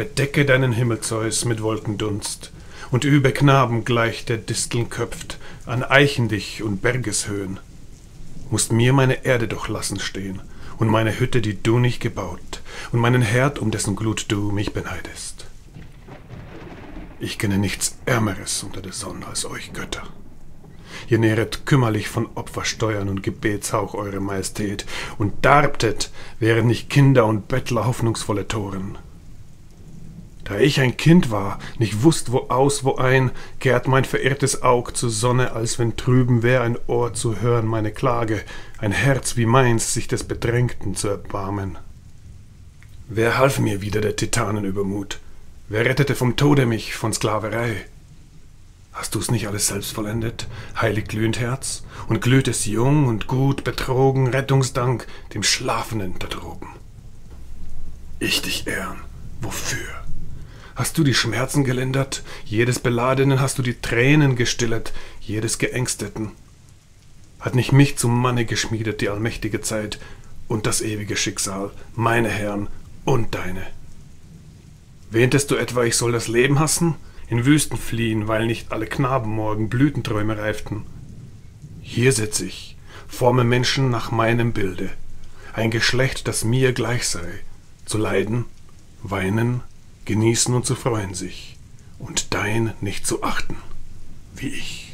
Bedecke deinen Himmel, Zeus, mit Wolkendunst, und übe Knaben gleich der Disteln köpft, an Eichen dich und Bergeshöhen. Musst mir meine Erde doch lassen stehen, und meine Hütte, die du nicht gebaut, und meinen Herd, um dessen Glut du mich beneidest. Ich kenne nichts Ärmeres unter der Sonne als euch Götter. Ihr nähret kümmerlich von Opfersteuern und Gebetshauch eure Majestät und darbtet, wären nicht Kinder und Bettler hoffnungsvolle Toren. Da ich ein Kind war, nicht wusst, wo aus, wo ein, kehrt mein verirrtes Aug zur Sonne, als wenn drüben wär ein Ohr zu hören meine Klage, ein Herz wie meins, sich des Bedrängten zu erbarmen. Wer half mir wieder der Titanen Übermut? Wer rettete vom Tode mich, von Sklaverei? Hast du's nicht alles selbst vollendet, heilig glühend Herz, und glüht es jung und gut, betrogen, Rettungsdank dem Schlafenden da droben? Ich dich ehren, wofür? Hast du die Schmerzen gelindert, jedes Beladenen hast du die Tränen gestillet, jedes Geängsteten? Hat nicht mich zum Manne geschmiedet die allmächtige Zeit und das ewige Schicksal, meine Herren und deine? Wähntest du etwa, ich soll das Leben hassen? in Wüsten fliehen, weil nicht alle Knaben morgen Blütenträume reiften. Hier sitz ich, forme Menschen nach meinem Bilde, ein Geschlecht, das mir gleich sei, zu leiden, weinen, genießen und zu freuen sich, und dein nicht zu achten, wie ich.